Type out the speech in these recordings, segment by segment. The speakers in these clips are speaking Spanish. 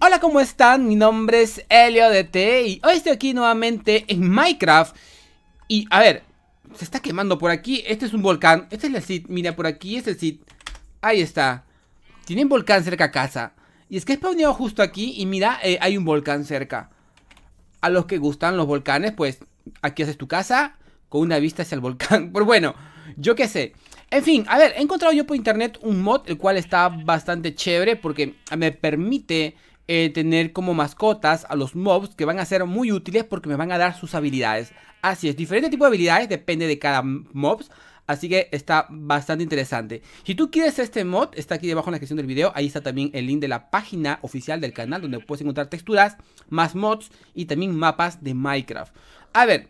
Hola, ¿cómo están? Mi nombre es Helio y hoy estoy aquí nuevamente en Minecraft. Y, a ver, se está quemando por aquí. Este es un volcán. Este es el Seed. Mira, por aquí es el Seed. Ahí está. Tienen volcán cerca a casa. Y es que he spawneado justo aquí y mira, eh, hay un volcán cerca. A los que gustan los volcanes, pues aquí haces tu casa con una vista hacia el volcán. Pero bueno, yo qué sé. En fin, a ver, he encontrado yo por internet un mod el cual está bastante chévere porque me permite eh, tener como mascotas a los mobs que van a ser muy útiles porque me van a dar sus habilidades. Así es, diferente tipo de habilidades, depende de cada mobs. Así que está bastante interesante. Si tú quieres este mod, está aquí debajo en la descripción del video. Ahí está también el link de la página oficial del canal donde puedes encontrar texturas, más mods y también mapas de Minecraft. A ver,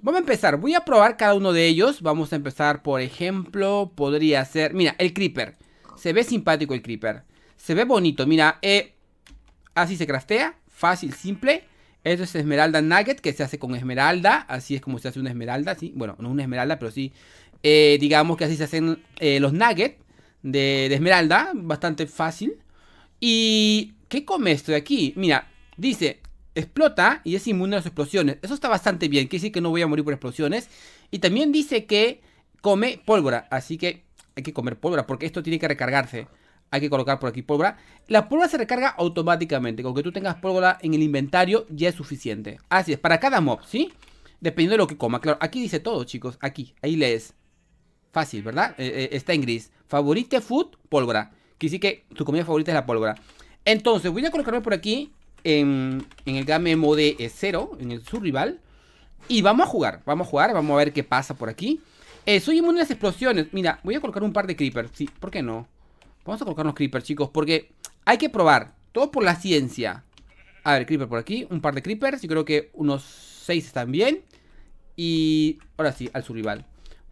vamos a empezar. Voy a probar cada uno de ellos. Vamos a empezar, por ejemplo, podría ser... Mira, el Creeper. Se ve simpático el Creeper. Se ve bonito. Mira, eh, Así se craftea, fácil, simple. Esto es esmeralda nugget que se hace con esmeralda. Así es como se hace una esmeralda, ¿sí? Bueno, no una esmeralda, pero sí. Eh, digamos que así se hacen eh, los nuggets de, esmeralda. Bastante fácil. ¿Y qué come esto de aquí? Mira, dice, explota y es inmune a las explosiones. Eso está bastante bien, quiere decir que no voy a morir por explosiones. Y también dice que come pólvora, así que hay que comer pólvora porque esto tiene que recargarse hay que colocar por aquí pólvora. La pólvora se recarga automáticamente. Con que tú tengas pólvora en el inventario ya es suficiente. Así es, para cada mob, ¿sí? Dependiendo de lo que coma. Claro, aquí dice todo, chicos. Aquí, ahí lees. Fácil, ¿verdad? Eh, eh, está en gris. Favorite food, pólvora. Que sí que tu comida favorita es la pólvora. Entonces, voy a colocarme por aquí en, el game mode 0, en el survival. Y vamos a jugar, vamos a jugar, vamos a ver qué pasa por aquí. Eh, soy inmune a las explosiones. Mira, voy a colocar un par de creepers. Sí, ¿por qué no? Vamos a colocar los creepers, chicos, porque hay que probar. Todo por la ciencia. A ver, creeper por aquí. Un par de creepers. Yo creo que unos 6 están bien. Y ahora sí, al survival.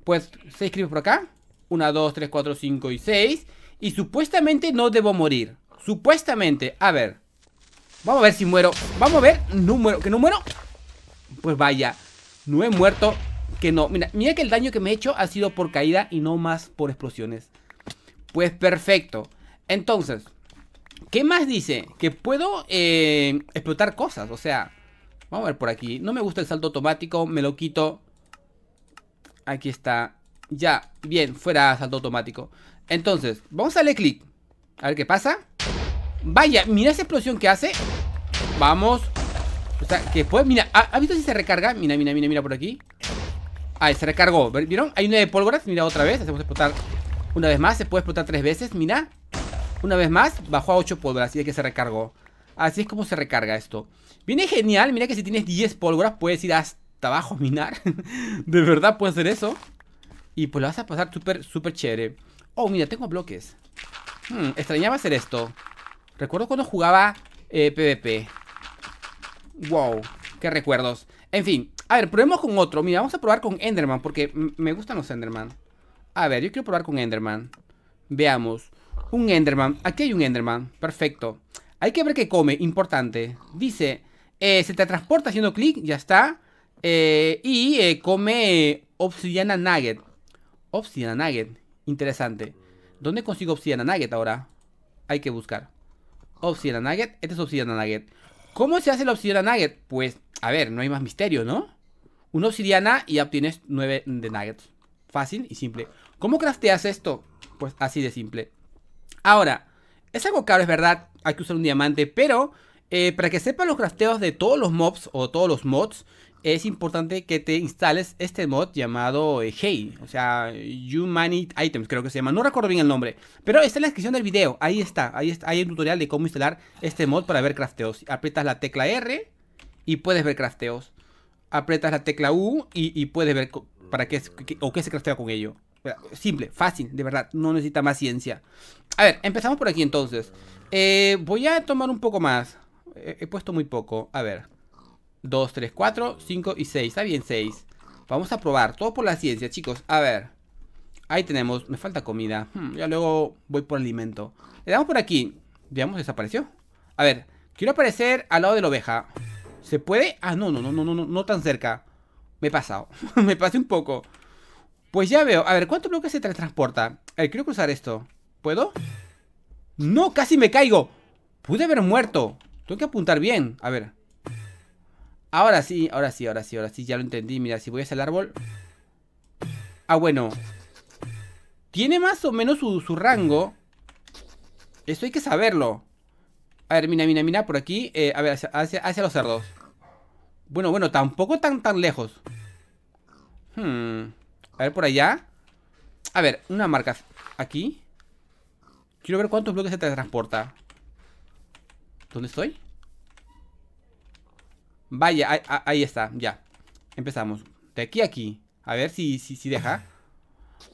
Pues 6 creepers por acá. 1, 2, 3, 4, 5 y 6. Y supuestamente no debo morir. Supuestamente. A ver. Vamos a ver si muero. Vamos a ver. No muero. ¿Que no muero? Pues vaya. No he muerto. Que no. Mira, mira que el daño que me he hecho ha sido por caída y no más por explosiones. Pues perfecto. Entonces, ¿qué más dice? Que puedo eh, explotar cosas, o sea... Vamos a ver por aquí. No me gusta el salto automático, me lo quito. Aquí está. Ya, bien, fuera salto automático. Entonces, vamos a darle clic. A ver qué pasa. Vaya, mira esa explosión que hace. Vamos. O sea, que puede... Mira, ¿ha, visto si se recarga? Mira, mira, mira, mira por aquí. Ahí, se recargó. ¿Vieron? Hay una de. Mira otra vez. Hacemos explotar una vez más, se puede explotar tres veces, mira. Una vez más, bajó a 8 pólvoras y de que se recargó. Así es como se recarga esto. Viene genial, mira que si tienes 10 pólvoras Puedes ir hasta abajo a minar. De verdad puedes hacer eso. Y pues lo vas a pasar súper, súper chévere. Oh, mira, tengo bloques. Hmm, Extrañaba hacer esto. Recuerdo cuando jugaba eh, PvP Wow, qué recuerdos. En fin, a ver, probemos con otro. Mira, vamos a probar con Enderman Porque me gustan los Enderman a ver, yo quiero probar con Enderman. Veamos. Un Enderman. Aquí hay un Enderman. Perfecto. Hay que ver qué come. Importante. Dice, eh, se te transporta haciendo clic. Ya está. Eh, y eh, come obsidiana nugget. Obsidiana nugget. Interesante. ¿Dónde consigo obsidiana nugget ahora? Hay que buscar. Obsidiana nugget. Este es obsidiana nugget. ¿Cómo se hace la obsidiana nugget? Pues, a ver, no hay más misterio, ¿no? Una obsidiana y obtienes 9 de nuggets. Fácil y simple. ¿Cómo crafteas esto? Pues así de simple. Ahora, es algo caro, es verdad, hay que usar un diamante, pero eh, para que sepan los crafteos de todos los mobs o todos los mods, es importante que te instales este mod llamado eh, Hey, o sea, Humanity Items, creo que se llama, no recuerdo bien el nombre, pero está en la descripción del video, ahí está, ahí está, hay un tutorial de cómo instalar este mod para ver crafteos. Aprietas la tecla R y puedes ver crafteos. Aprietas la tecla U y, y puedes ver para qué, o qué se craftea con ello. Simple, fácil, de verdad, no necesita más ciencia. A ver, empezamos por aquí entonces. Eh, Voy a tomar un poco más. He, puesto muy poco, a ver. 2, 3, 4, 5 y 6 Está bien 6 Vamos a probar, todo por la ciencia, chicos. A ver. Ahí tenemos, me falta comida. Hmm, Ya luego voy por alimento. Le damos por aquí. Veamos, desapareció A ver, quiero aparecer al lado de la oveja. ¿Se puede? Ah, no, no, no, no, no, no tan cerca. Me he pasado. Me pasé un poco pues ya veo. A ver, ¿cuántos bloques se teletransporta? A ver, quiero cruzar esto. ¿Puedo? ¡No! ¡Casi me caigo! Pude haber muerto. Tengo que apuntar bien. A ver. Ahora sí, ahora sí, ahora sí, ahora sí. Ya lo entendí. Mira, si voy hacia el árbol... Ah, bueno. Tiene más o menos su, rango. Eso hay que saberlo. A ver, mira, mira, mira, por aquí. Eh, a ver, hacia, los cerdos. Bueno, bueno, tampoco tan, tan lejos. Hmm. A ver, por allá. A ver, una marca aquí. Quiero ver cuántos bloques se transporta. ¿Dónde estoy? Vaya, ahí, está, ya. Empezamos. De aquí a aquí. A ver si, si, si deja.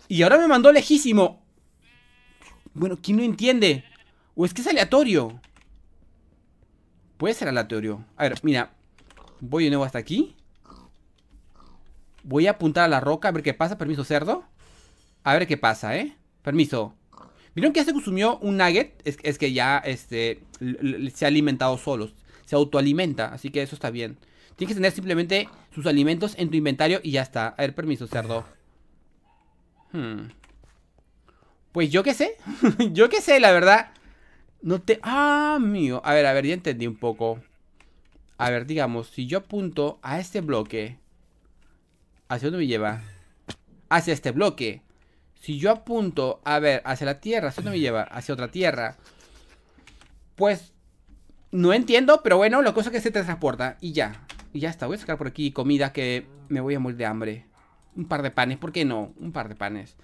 Y ahora me mandó lejísimo. Bueno, ¿quién no entiende? ¿O es que es aleatorio? Puede ser aleatorio. A ver, mira. Voy de nuevo hasta aquí. Voy a apuntar a la roca a ver qué pasa. Permiso, cerdo. A ver qué pasa, ¿eh? Permiso. ¿Vieron que ya se consumió un nugget? Es, es que ya este, se ha alimentado solo. Se autoalimenta. Así que eso está bien. Tienes que tener simplemente sus alimentos en tu inventario y ya está. A ver, permiso, cerdo. Hmm. Pues yo qué sé. yo qué sé, la verdad. No te... Ah, mío. A ver, a ver, ya entendí un poco. A ver, digamos, si yo apunto a este bloque. ¿Hacia dónde me lleva? Hacia este bloque. Si yo apunto, a ver, hacia la tierra, ¿hacia dónde me lleva? Hacia otra tierra. Pues... No entiendo, pero bueno, la cosa es que se transporta. Y ya. Y ya está. Voy a sacar por aquí comida que me voy a morir de hambre. Un par de panes, ¿por qué no? Un par de panes.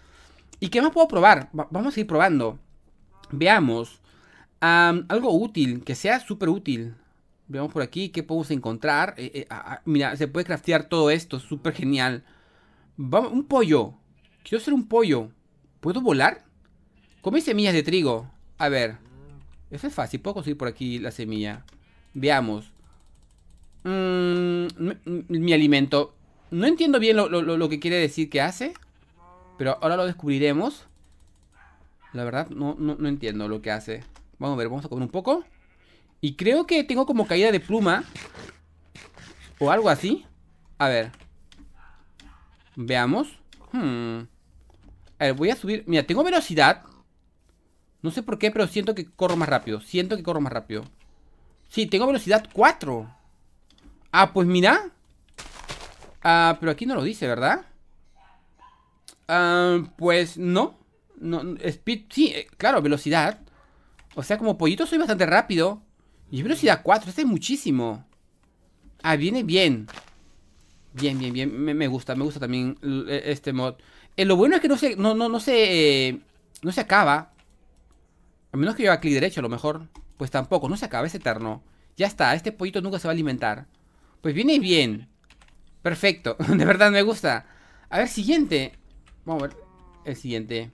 ¿Y qué más puedo probar? vamos a ir probando. Veamos. algo útil, que sea súper útil. Veamos por aquí qué podemos encontrar. Eh, eh, mira, se puede craftear todo esto, súper genial. Vamos, un pollo. Quiero hacer un pollo. ¿Puedo volar? Come semillas de trigo. A ver. Eso es fácil, puedo conseguir por aquí la semilla. Veamos. Mm, mi alimento. No entiendo bien lo, que quiere decir que hace. Pero ahora lo descubriremos. La verdad, no, no, entiendo lo que hace. Vamos a ver, vamos a comer un poco. Y creo que tengo como caída de pluma. O algo así. A ver. Veamos. Hmm. A ver, voy a subir. Mira, tengo velocidad. No sé por qué, pero siento que corro más rápido. Siento que corro más rápido. Sí, tengo velocidad 4. Ah, pues mira. Ah, pero aquí no lo dice, ¿verdad? Ah, pues no. no. Speed, sí, eh, claro, velocidad. O sea, como pollito soy bastante rápido. Y velocidad 4, este es muchísimo. Ah, viene bien. Bien, bien, bien. Me, gusta, me gusta también e, este mod. Eh, lo bueno es que no se, no, no, no se, eh, no se acaba. A menos que yo haga clic derecho, a lo mejor. Pues tampoco, no se acaba, es eterno. Ya está, este pollito nunca se va a alimentar. Pues viene bien. Perfecto, de verdad me gusta. A ver, siguiente. Vamos a ver el siguiente.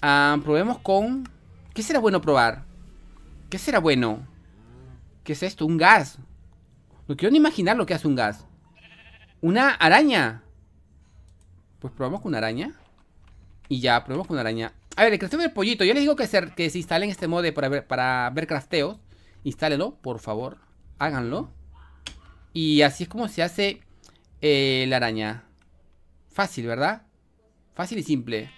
Ah, probemos con... ¿Qué será bueno probar? ¿Qué será bueno? ¿Qué es esto? Un gas. No quiero ni imaginar lo que hace un gas. Una araña. Pues probamos con una araña. Y ya, probemos con una araña. A ver, el crafteo del pollito. Yo les digo que se, que se instalen este mod para ver, para ver crafteos. Instálenlo, por favor. Háganlo. Y así es como se hace eh, la araña. Fácil, ¿verdad? Fácil y simple.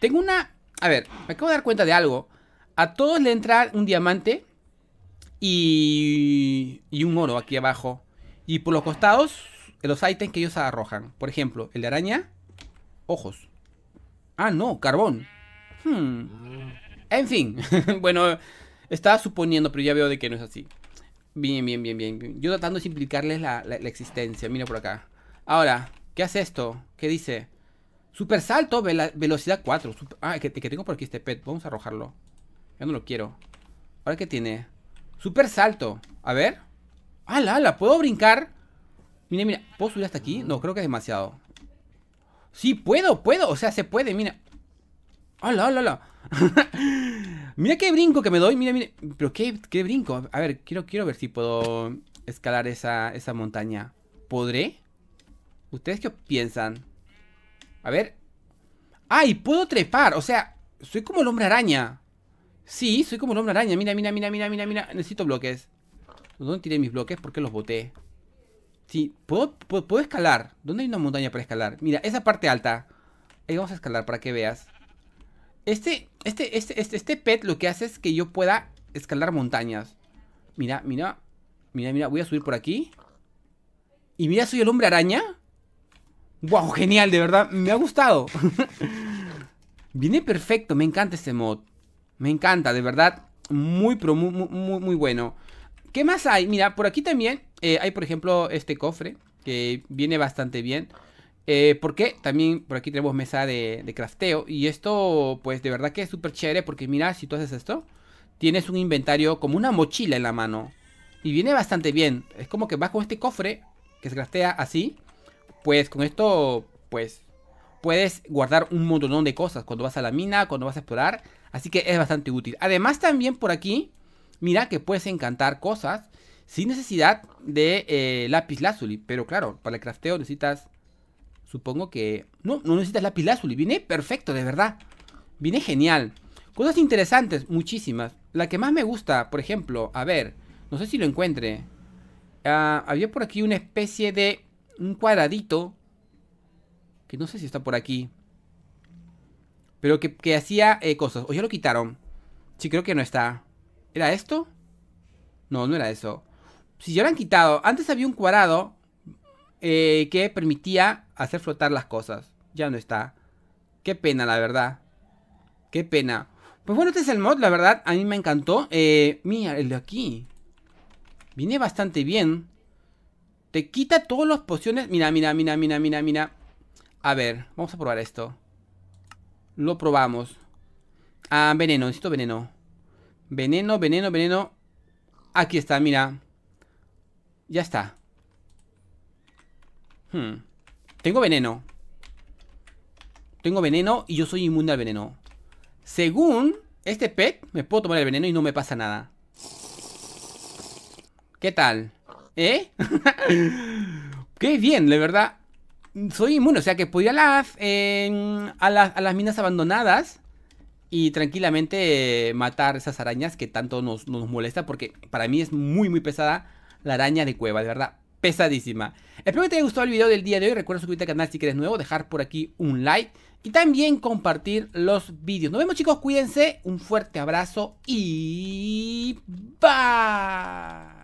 Tengo una... A ver, me acabo de dar cuenta de algo. A todos le entra un diamante y, y un oro aquí abajo. Y por los costados, los ítems que ellos arrojan. Por ejemplo, el de araña, ojos. Ah, no, carbón. Hmm. En fin, bueno, estaba suponiendo, pero ya veo de que no es así. Bien, bien, bien, bien. Yo tratando de simplificarles la, existencia. Mira por acá. Ahora, ¿qué hace esto? ¿Qué dice? Super salto, velocidad 4. ah, que, tengo por aquí este pet. Vamos a arrojarlo. Ya no lo quiero. ¿Ahora qué tiene? Super salto. A ver. ¡Hala, hala! ¿Puedo brincar? Mira, mira. ¿Puedo subir hasta aquí? No, creo que es demasiado. Sí, puedo, puedo. O sea, se puede, mira. ¡Hala, hala, hala! mira qué brinco que me doy. Mira, mira. Pero qué, qué brinco. A ver, quiero, quiero ver si puedo escalar esa, esa montaña. ¿Podré? ¿Ustedes qué piensan? A ver. ¡Ay! Puedo trepar. O sea, soy como el hombre araña. Sí, soy como el hombre araña. Mira, mira, mira, mira, mira, mira. Necesito bloques. ¿Dónde tiré mis bloques? ¿Por qué los boté? Sí, puedo, puedo, puedo escalar. ¿Dónde hay una montaña para escalar? Mira, esa parte alta. Ahí vamos a escalar para que veas. Este, este, este, este, este pet lo que hace es que yo pueda escalar montañas. Mira, mira. Mira, mira, voy a subir por aquí. Y mira, soy el hombre araña. Wow, genial, de verdad, me ha gustado. Viene perfecto, me encanta este mod. Me encanta, de verdad, muy, muy, muy bueno. ¿Qué más hay? Mira, por aquí también eh, hay, por ejemplo, este cofre, que viene bastante bien. Eh, porque también por aquí tenemos mesa de, de, crafteo. Y esto, pues de verdad que es súper chévere. Porque mira, si tú haces esto, tienes un inventario como una mochila en la mano. Y viene bastante bien. Es como que vas con este cofre que se craftea así. Pues con esto, pues puedes guardar un montón de cosas cuando vas a la mina, cuando vas a explorar. Así que es bastante útil. Además también por aquí, mira que puedes encantar cosas sin necesidad de eh, lápiz lazuli. Pero claro, para el crafteo necesitas, supongo que... No, no necesitas lápiz lazuli. Viene perfecto, de verdad. Viene genial. Cosas interesantes, muchísimas. La que más me gusta, por ejemplo, a ver, no sé si lo encuentre. Ah, había por aquí una especie de un cuadradito. Que no sé si está por aquí. Pero que, hacía eh, cosas. O ya lo quitaron. Sí, creo que no está. ¿Era esto? No, no era eso. Si ya lo han quitado. Antes había un cuadrado eh, que permitía hacer flotar las cosas. Ya no está. Qué pena, la verdad. Qué pena. Pues bueno, este es el mod, la verdad, a mí me encantó. Eh, mira, el de aquí. Viene bastante bien. Te quita todas las pociones. Mira, mira, mira, mira, mira, mira. A ver, vamos a probar esto. Lo probamos. Ah, veneno, necesito veneno. Veneno, veneno, veneno. Aquí está, mira. Ya está. Hmm. Tengo veneno. Tengo veneno y yo soy inmune al veneno. Según este pet, me puedo tomar el veneno y no me pasa nada. ¿Qué tal? ¿Eh? Qué bien, de verdad. Soy inmune, o sea que podía las, a, las, minas abandonadas y tranquilamente matar esas arañas que tanto nos, nos molesta porque para mí es muy muy pesada la araña de cueva, de verdad, pesadísima. Espero que te haya gustado el video del día de hoy, recuerda suscribirte al canal si quieres nuevo, dejar por aquí un like y también compartir los vídeos. Nos vemos chicos, cuídense, un fuerte abrazo y... ¡Bye!